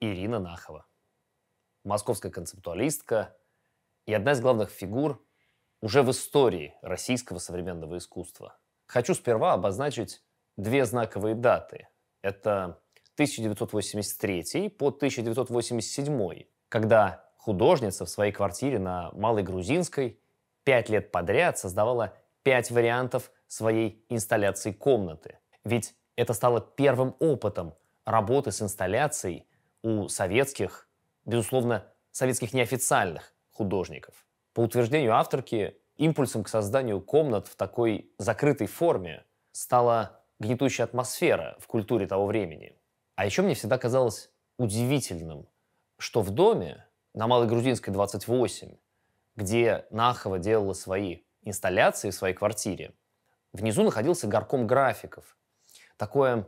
Ирина Нахова. Московская концептуалистка и одна из главных фигур уже в истории российского современного искусства. Хочу сперва обозначить две знаковые даты. Это 1983 по 1987, когда художница в своей квартире на Малой Грузинской пять лет подряд создавала пять вариантов своей инсталляции комнаты. Ведь это стало первым опытом работы с инсталляцией у советских, безусловно, советских неофициальных художников. По утверждению авторки, импульсом к созданию комнат в такой закрытой форме стала гнетущая атмосфера в культуре того времени. А еще мне всегда казалось удивительным, что в доме на Малой Грузинской 28, где Нахова делала свои инсталляции в своей квартире, внизу находился горком графиков. Такое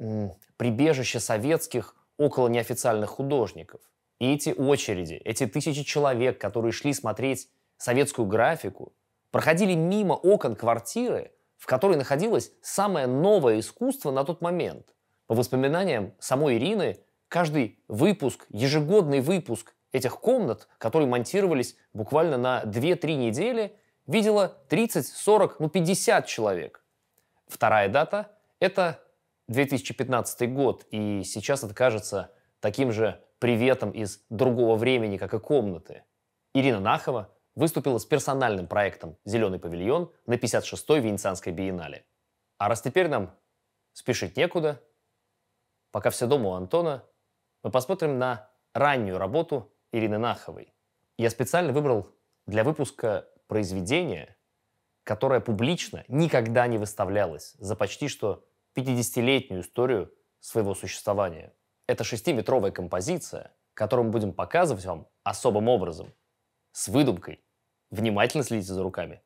м, прибежище советских около неофициальных художников. И эти очереди, эти тысячи человек, которые шли смотреть советскую графику, проходили мимо окон квартиры, в которой находилось самое новое искусство на тот момент. По воспоминаниям самой Ирины, каждый выпуск, ежегодный выпуск этих комнат, которые монтировались буквально на 2-3 недели, видела 30, 40, ну 50 человек. Вторая дата – это 2015 год, и сейчас это кажется таким же приветом из другого времени, как и комнаты. Ирина Нахова выступила с персональным проектом «Зеленый павильон» на 56-й Венецианской биеннале. А раз теперь нам спешить некуда, пока все дома у Антона, мы посмотрим на раннюю работу Ирины Наховой. Я специально выбрал для выпуска произведение, которое публично никогда не выставлялось за почти что 50-летнюю историю своего существования. Это шестиметровая композиция, которую мы будем показывать вам особым образом, с выдумкой. Внимательно следите за руками.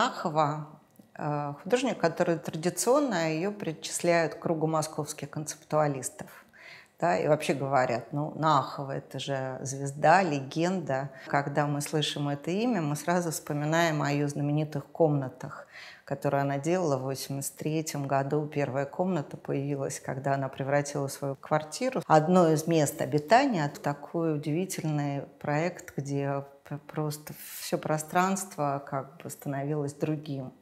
Ирина Нахова э, художник, который традиционно ее причисляют к кругу московских концептуалистов. Да, и вообще говорят, ну, Нахова – это же звезда, легенда. Когда мы слышим это имя, мы сразу вспоминаем о ее знаменитых комнатах, которые она делала в 1983 году. Первая комната появилась, когда она превратила свою квартиру, одно из мест обитания, в такой удивительный проект, где просто все пространство как бы становилось другим.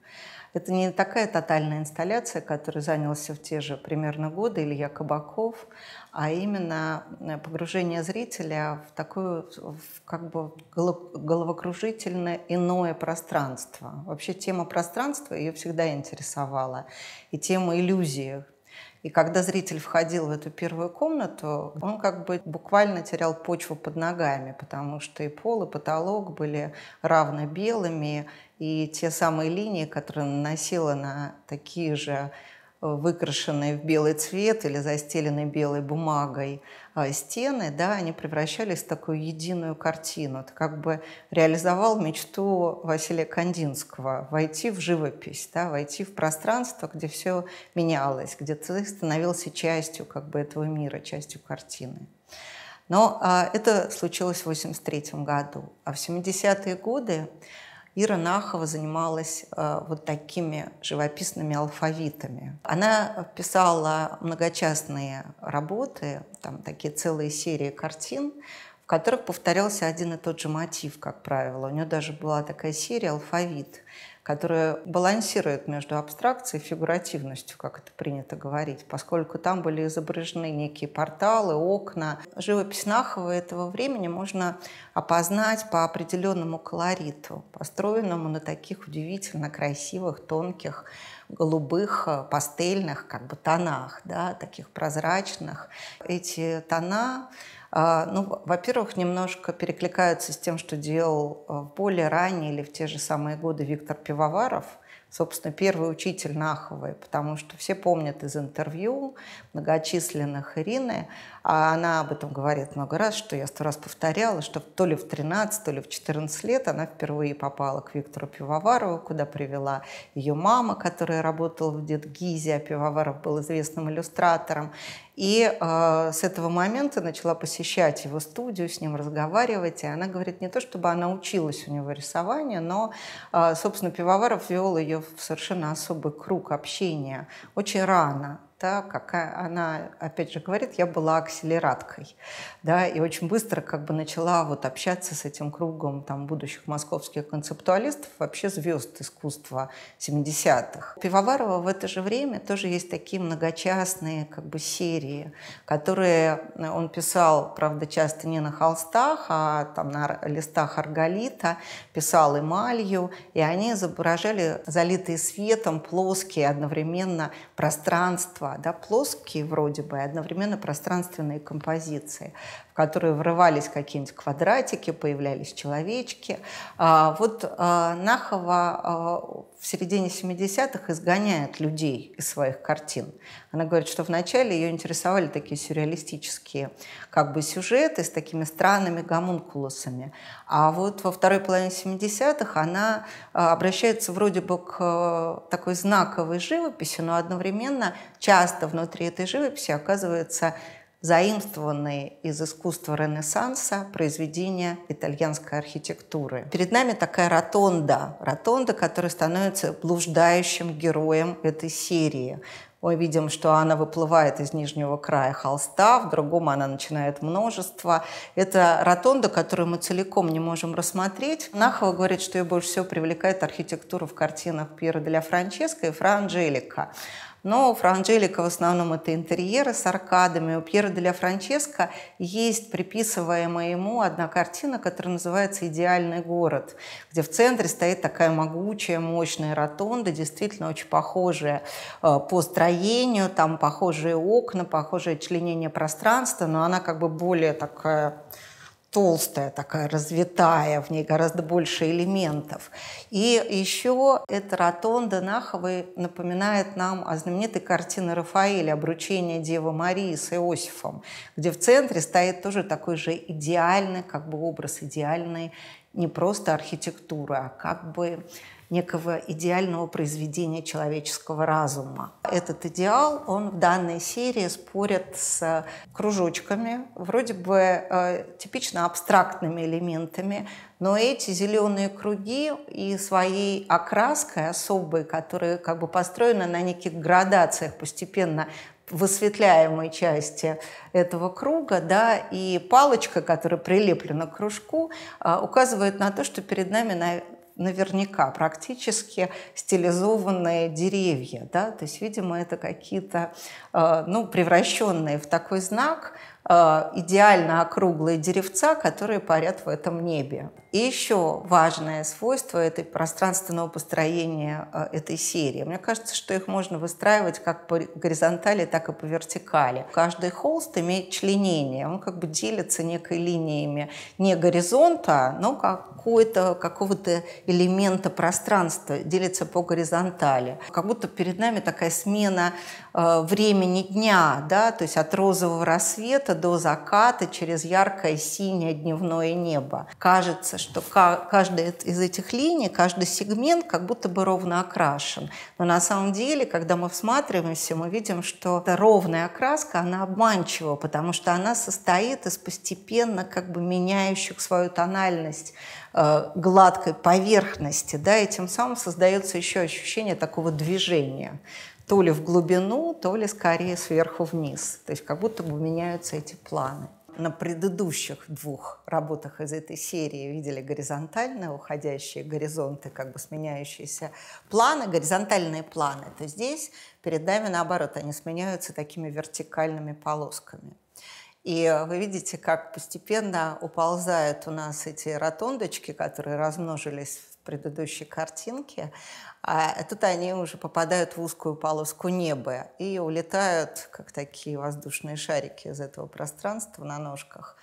Это не такая тотальная инсталляция, которой занялся в те же примерно годы Илья Кабаков, а именно э, погружение зрителя в такое в как бы головокружительное иное пространство. Вообще тема пространства ее всегда интересовала, и тема иллюзии, и когда зритель входил в эту первую комнату, он как бы буквально терял почву под ногами, потому что и пол, и потолок были равно белыми, и те самые линии, которые наносила на такие же выкрашенные в белый цвет или застеленные белой бумагой а, стены, да, они превращались в такую единую картину. Ты как бы реализовал мечту Василия Кандинского – войти в живопись, да, войти в пространство, где все менялось, где ты становился частью как бы этого мира, частью картины. Но а, это случилось в 1983 году. А в 70-е годы Ира Нахова занималась э, вот такими живописными алфавитами. Она писала многочастные работы, там такие целые серии картин, в которых повторялся один и тот же мотив, как правило. У нее даже была такая серия «Алфавит», которая балансирует между абстракцией и фигуративностью, как это принято говорить, поскольку там были изображены некие порталы, окна. Живопись Нахова этого времени можно опознать по определенному колориту, построенному на таких удивительно красивых, тонких, голубых, пастельных как бы тонах, да, таких прозрачных. Эти тона ну, во-первых, немножко перекликаются с тем, что делал а, в более ранние или в те же самые годы Виктор Пивоваров, собственно, первый учитель Наховой, потому что все помнят из интервью многочисленных Ирины, а она об этом говорит много раз, что я сто раз повторяла, что то ли в 13, то ли в 14 лет она впервые попала к Виктору Пивоварову, куда привела ее мама, которая работала в Дедгизе, а Пивоваров был известным иллюстратором. И э, с этого момента начала посещать его студию, с ним разговаривать. И она говорит, не то чтобы она училась у него рисованию, но, э, собственно, Пивоваров вел ее в совершенно особый круг общения очень рано да, какая она, опять же, говорит, я была акселераткой, да, и очень быстро как бы начала вот общаться с этим кругом там будущих московских концептуалистов, вообще звезд искусства 70-х. Пивоварова в это же время тоже есть такие многочастные как бы серии, которые он писал, правда, часто не на холстах, а там на листах арголита, писал эмалью, и они изображали залитые светом плоские одновременно пространства два, да, плоские вроде бы, и одновременно пространственные композиции, в которые врывались какие-нибудь квадратики, появлялись человечки. А, вот а, Нахова а, в середине 70-х изгоняет людей из своих картин. Она говорит, что вначале ее интересовали такие сюрреалистические как бы сюжеты с такими странными гомункулусами. А вот во второй половине 70-х она обращается вроде бы к такой знаковой живописи, но одновременно часто внутри этой живописи оказывается заимствованные из искусства Ренессанса произведения итальянской архитектуры. Перед нами такая ротонда, ротонда, которая становится блуждающим героем этой серии. Мы видим, что она выплывает из нижнего края холста, в другом она начинает множество. Это ротонда, которую мы целиком не можем рассмотреть. Нахова говорит, что ее больше всего привлекает архитектура в картинах Пьера де ля Франческо и Фра Анджелика. Но у Франджелика в основном это интерьеры с аркадами. У Пьера де ля Франческо есть приписываемая ему одна картина, которая называется «Идеальный город», где в центре стоит такая могучая, мощная ротонда, действительно очень похожая э, по строению, там похожие окна, похожее членение пространства, но она как бы более такая толстая, такая развитая, в ней гораздо больше элементов. И еще эта ротонда Наховой напоминает нам о знаменитой картине Рафаэля «Обручение Девы Марии с Иосифом», где в центре стоит тоже такой же идеальный, как бы образ идеальной не просто архитектуры, а как бы некого идеального произведения человеческого разума. Этот идеал, он в данной серии спорит с кружочками, вроде бы э, типично абстрактными элементами, но эти зеленые круги и своей окраской особой, которые как бы построены на неких градациях, постепенно высветляемой части этого круга, да, и палочка, которая прилеплена к кружку, э, указывает на то, что перед нами наверняка практически стилизованные деревья. Да? То есть, видимо, это какие-то э, ну, превращенные в такой знак Э, идеально округлые деревца, которые парят в этом небе. И еще важное свойство этой пространственного построения э, этой серии. Мне кажется, что их можно выстраивать как по горизонтали, так и по вертикали. Каждый холст имеет членение, он как бы делится некой линиями не горизонта, но какой-то, какого-то элемента пространства, делится по горизонтали. Как будто перед нами такая смена э, времени дня, да, то есть от розового рассвета до заката через яркое синее дневное небо. Кажется, что каждая из этих линий, каждый сегмент как будто бы ровно окрашен. Но на самом деле, когда мы всматриваемся, мы видим, что эта ровная окраска, она обманчива, потому что она состоит из постепенно как бы меняющих свою тональность э, гладкой поверхности, да, и тем самым создается еще ощущение такого движения то ли в глубину, то ли скорее сверху вниз. То есть как будто бы меняются эти планы. На предыдущих двух работах из этой серии видели горизонтальные уходящие горизонты, как бы сменяющиеся планы, горизонтальные планы. То здесь перед нами, наоборот, они сменяются такими вертикальными полосками. И вы видите, как постепенно уползают у нас эти ротондочки, которые размножились предыдущей картинке, а тут они уже попадают в узкую полоску неба и улетают, как такие воздушные шарики из этого пространства на ножках.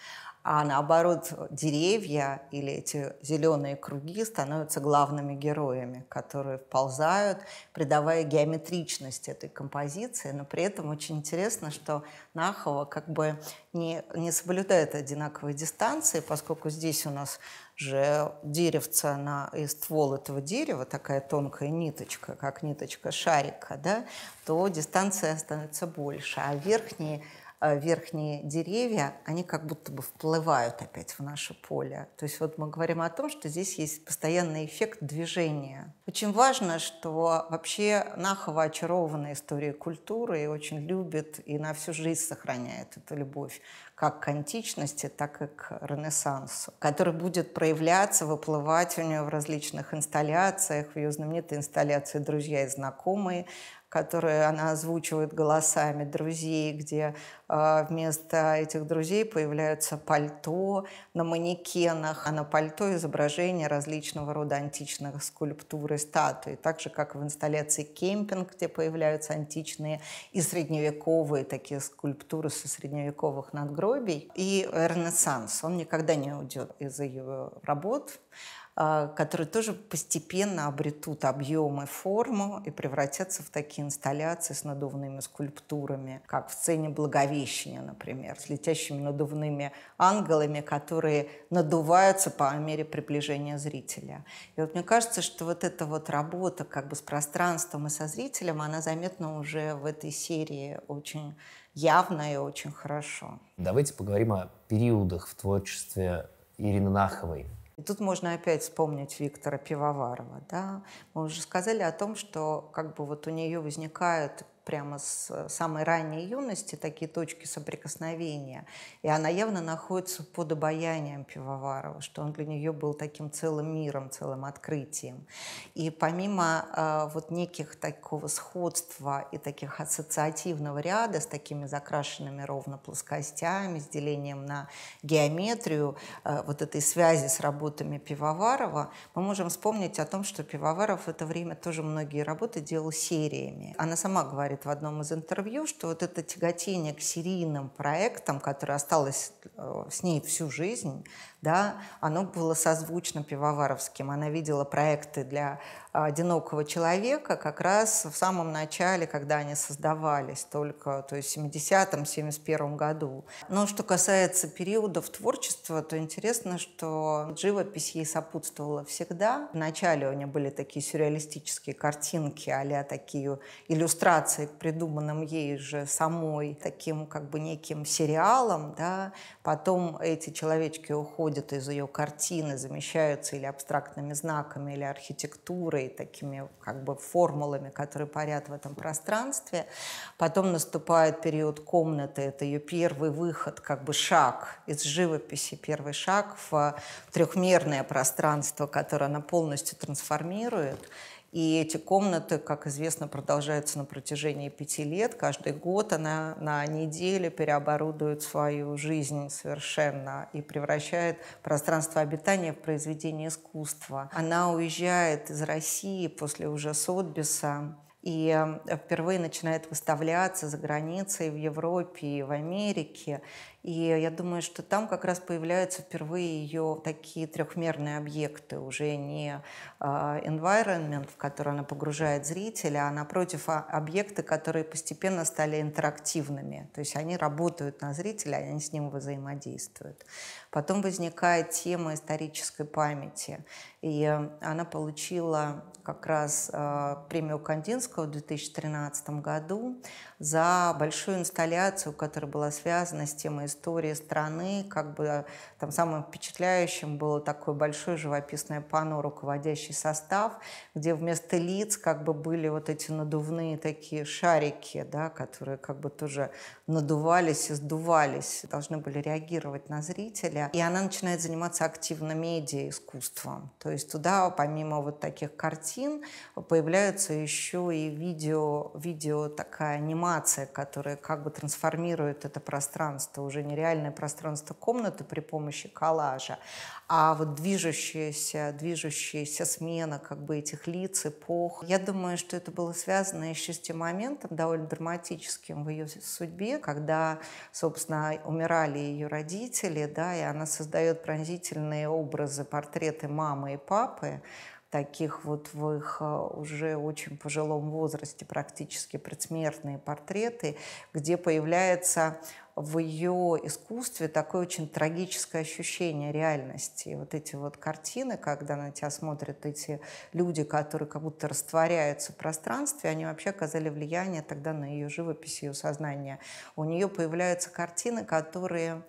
А наоборот деревья или эти зеленые круги становятся главными героями, которые вползают, придавая геометричность этой композиции, но при этом очень интересно, что Нахова как бы не, не соблюдает одинаковой дистанции, поскольку здесь у нас же деревца на, и ствол этого дерева, такая тонкая ниточка, как ниточка шарика, да, то дистанция становится больше, а верхние верхние деревья, они как будто бы вплывают опять в наше поле. То есть вот мы говорим о том, что здесь есть постоянный эффект движения. Очень важно, что вообще Нахова очарована историей культуры и очень любит и на всю жизнь сохраняет эту любовь как к античности, так и к Ренессансу, который будет проявляться, выплывать у нее в различных инсталляциях, в ее знаменитой инсталляции «Друзья и знакомые», которые она озвучивает голосами друзей, где э, вместо этих друзей появляются пальто на манекенах, а на пальто изображения различного рода античных скульптур и статуй. Так же, как в инсталляции «Кемпинг», где появляются античные и средневековые такие скульптуры со средневековых надгробий. И Ренессанс, он никогда не уйдет из ее работ. А, которые тоже постепенно обретут объем и форму и превратятся в такие инсталляции с надувными скульптурами, как в сцене Благовещения, например, с летящими надувными ангелами, которые надуваются по мере приближения зрителя. И вот мне кажется, что вот эта вот работа как бы с пространством и со зрителем, она заметна уже в этой серии очень явно и очень хорошо. Давайте поговорим о периодах в творчестве Ирины Наховой. И тут можно опять вспомнить Виктора Пивоварова. Да? Мы уже сказали о том, что как бы вот у нее возникают прямо с э, самой ранней юности такие точки соприкосновения. И она явно находится под обаянием Пивоварова, что он для нее был таким целым миром, целым открытием. И помимо э, вот неких такого сходства и таких ассоциативного ряда с такими закрашенными ровно плоскостями, с делением на геометрию, э, вот этой связи с работами Пивоварова, мы можем вспомнить о том, что Пивоваров в это время тоже многие работы делал сериями. Она сама говорит, говорит в одном из интервью, что вот это тяготение к серийным проектам, которое осталось э, с ней всю жизнь, да, оно было созвучно пивоваровским. Она видела проекты для одинокого человека как раз в самом начале, когда они создавались, только то есть в 70-м, 71-м году. Но что касается периодов творчества, то интересно, что живопись ей сопутствовала всегда. Вначале у нее были такие сюрреалистические картинки, а такие иллюстрации к придуманным ей же самой таким как бы неким сериалом, да. Потом эти человечки уходят из ее картины, замещаются или абстрактными знаками, или архитектурой, такими как бы формулами, которые парят в этом пространстве. Потом наступает период комнаты, это ее первый выход, как бы шаг из живописи, первый шаг в трехмерное пространство, которое она полностью трансформирует. И эти комнаты, как известно, продолжаются на протяжении пяти лет. Каждый год она на неделю переоборудует свою жизнь совершенно и превращает пространство обитания в произведение искусства. Она уезжает из России после уже Сотбиса и э, впервые начинает выставляться за границей в Европе и в Америке. И я думаю, что там как раз появляются впервые ее такие трехмерные объекты, уже не а, environment, в который она погружает зрителя, а напротив а, объекты, которые постепенно стали интерактивными. То есть они работают на зрителя, они с ним взаимодействуют. Потом возникает тема исторической памяти. И э, она получила как раз э, премию Кандинского в 2013 году за большую инсталляцию, которая была связана с темой истории страны. Как бы там самым впечатляющим было такое большое живописное панно «Руководящий состав», где вместо лиц как бы были вот эти надувные такие шарики, да, которые как бы тоже надувались и сдувались, должны были реагировать на зрителя. И она начинает заниматься активно медиа-искусством. То есть туда, помимо вот таких картин, появляются еще и видео, видео такая анимация, которая как бы трансформирует это пространство, уже нереальное пространство комнаты при помощи коллажа, а вот движущаяся, движущаяся смена как бы этих лиц, эпох. Я думаю, что это было связано еще с тем моментом довольно драматическим в ее судьбе, когда, собственно, умирали ее родители, да, и она создает пронзительные образы, портреты мамы и папы, таких вот в их э, уже очень пожилом возрасте практически предсмертные портреты, где появляется в ее искусстве такое очень трагическое ощущение реальности. И вот эти вот картины, когда на тебя смотрят эти люди, которые как будто растворяются в пространстве, они вообще оказали влияние тогда на ее живопись, ее сознание. У нее появляются картины, которые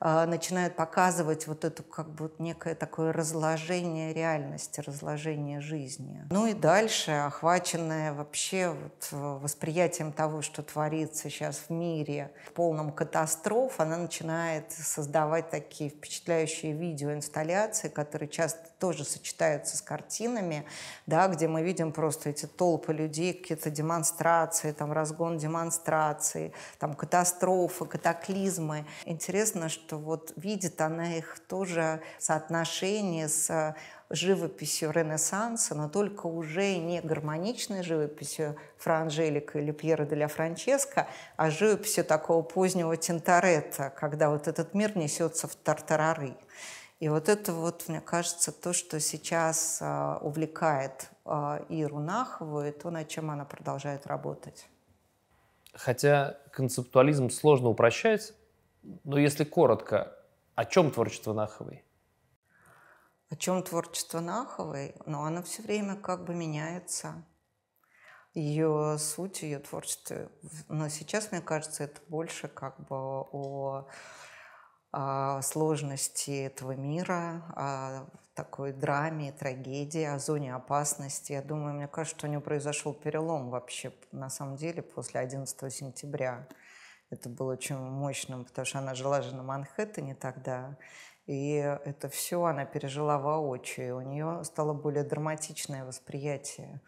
начинают показывать вот это как бы некое такое разложение реальности, разложение жизни. Ну и дальше, охваченная вообще вот восприятием того, что творится сейчас в мире, в полном катастроф, она начинает создавать такие впечатляющие видеоинсталляции, которые часто тоже сочетаются с картинами, да, где мы видим просто эти толпы людей, какие-то демонстрации, там разгон демонстраций, там катастрофы, катаклизмы. Интересно, что что вот видит она их тоже соотношение с живописью Ренессанса, но только уже не гармоничной живописью Фра Анжелика или Пьера де ля Франческо, а живописью такого позднего Тинторетта, когда вот этот мир несется в тартарары. И вот это вот, мне кажется, то, что сейчас а, увлекает а, Иру Нахову, и то, над чем она продолжает работать. Хотя концептуализм сложно упрощать, но если коротко, о чем творчество Наховой? О чем творчество Наховой? Ну, оно все время как бы меняется. Ее суть, ее творчество. Но сейчас, мне кажется, это больше как бы о, о сложности этого мира, о такой драме, трагедии, о зоне опасности. Я думаю, мне кажется, что у нее произошел перелом вообще, на самом деле, после 11 сентября. Это было очень мощным, потому что она жила же на Манхэттене тогда. И это все она пережила воочию. У нее стало более драматичное восприятие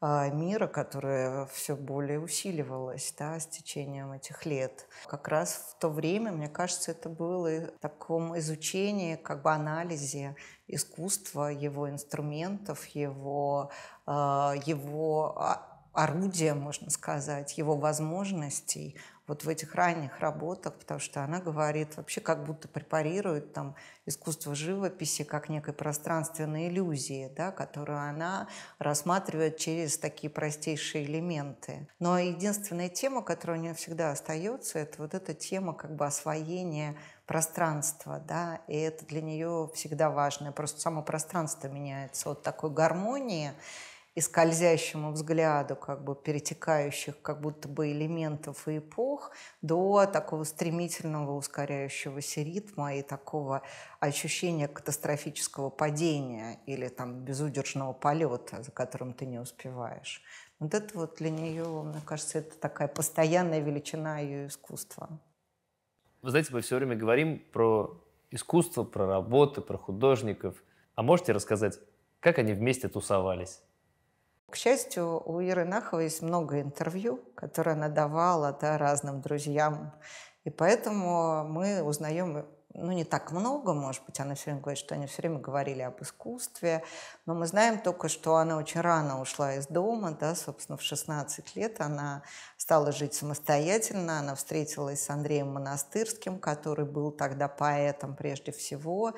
а, мира, которое все более усиливалось да, с течением этих лет. Как раз в то время, мне кажется, это было в таком изучении, как бы анализе искусства, его инструментов, его, а, его а, орудия, можно сказать, его возможностей – вот в этих ранних работах, потому что она говорит, вообще как будто препарирует там искусство живописи как некой пространственной иллюзии, да, которую она рассматривает через такие простейшие элементы. Но единственная тема, которая у нее всегда остается, это вот эта тема как бы освоения пространства, да, и это для нее всегда важно. Просто само пространство меняется от такой гармонии, и скользящему взгляду, как бы перетекающих как будто бы элементов и эпох, до такого стремительного ускоряющегося ритма и такого ощущения катастрофического падения или там безудержного полета, за которым ты не успеваешь. Вот это вот для нее, мне кажется, это такая постоянная величина ее искусства. Вы знаете, мы все время говорим про искусство, про работы, про художников. А можете рассказать, как они вместе тусовались? К счастью, у Иры Наховой есть много интервью, которые она давала да, разным друзьям. И поэтому мы узнаем ну, не так много, может быть, она все время говорит, что они все время говорили об искусстве, но мы знаем только, что она очень рано ушла из дома, да, собственно, в 16 лет. Она стала жить самостоятельно, она встретилась с Андреем Монастырским, который был тогда поэтом прежде всего,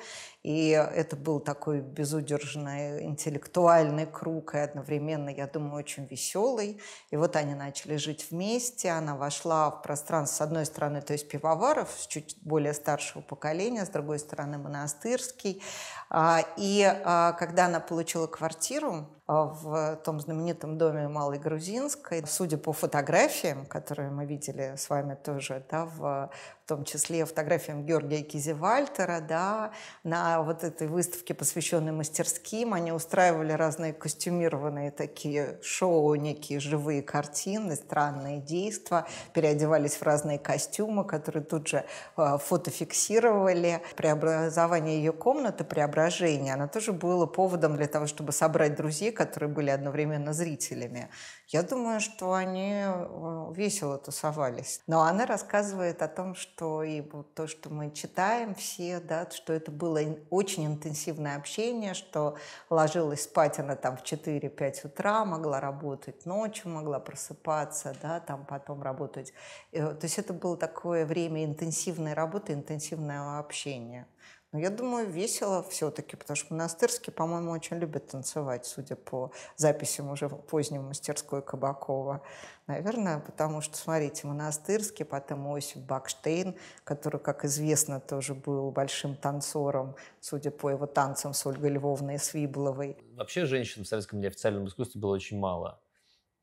и это был такой безудержный интеллектуальный круг, и одновременно, я думаю, очень веселый, и вот они начали жить вместе, она вошла в пространство, с одной стороны, то есть пивоваров, чуть более старшего поколения, с другой стороны монастырский. А, и а, когда она получила квартиру в том знаменитом доме Малой Грузинской, судя по фотографиям, которые мы видели с вами тоже, да, в том числе фотографиям Георгия Кизевальтера, да, на вот этой выставке, посвященной мастерским, они устраивали разные костюмированные такие шоу, некие живые картины, странные действия, переодевались в разные костюмы, которые тут же э, фотофиксировали. Преобразование ее комнаты, преображение, она тоже было поводом для того, чтобы собрать друзей, которые были одновременно зрителями. Я думаю, что они э, весело тусовались. Но она рассказывает о том, что и то, что мы читаем все, да, что это было очень интенсивное общение, что ложилась спать она там в 4-5 утра, могла работать ночью, могла просыпаться, да, там потом работать. Э, то есть это было такое время интенсивной работы, интенсивного общения. Но я думаю, весело все-таки, потому что монастырские, по-моему, очень любят танцевать, судя по записям уже поздней мастерской Кабакова. Наверное, потому что, смотрите, монастырский, потом Осип Бакштейн, который, как известно, тоже был большим танцором, судя по его танцам с Ольгой Львовной и Свибловой. Вообще женщин в советском неофициальном искусстве было очень мало.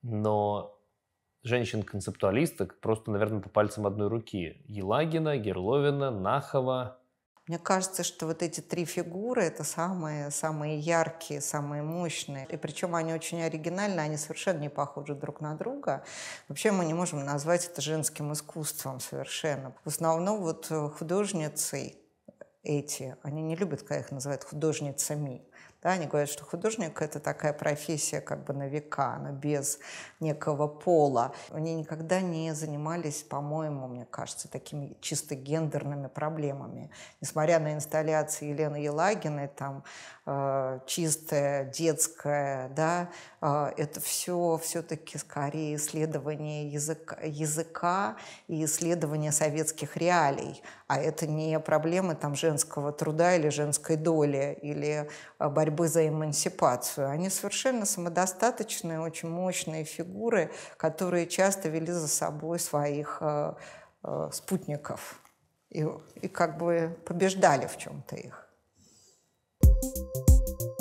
Но женщин-концептуалисток просто, наверное, по пальцам одной руки. Елагина, Герловина, Нахова, мне кажется, что вот эти три фигуры – это самые, самые яркие, самые мощные. И причем они очень оригинальны, они совершенно не похожи друг на друга. Вообще мы не можем назвать это женским искусством совершенно. В основном вот художницы эти, они не любят, когда их называют художницами. Да, они говорят, что художник – это такая профессия как бы на века, но без некого пола. Они никогда не занимались, по-моему, мне кажется, такими чисто гендерными проблемами. Несмотря на инсталляции Елены Елагиной, там э, чистая, детская, да, э, это все все-таки скорее исследование языка, языка и исследование советских реалий, а это не проблемы там женского труда или женской доли, или э, борьбы за эмансипацию. Они совершенно самодостаточные, очень мощные фигуры, которые часто вели за собой своих э, э, спутников и, и как бы побеждали в чем-то их. thank you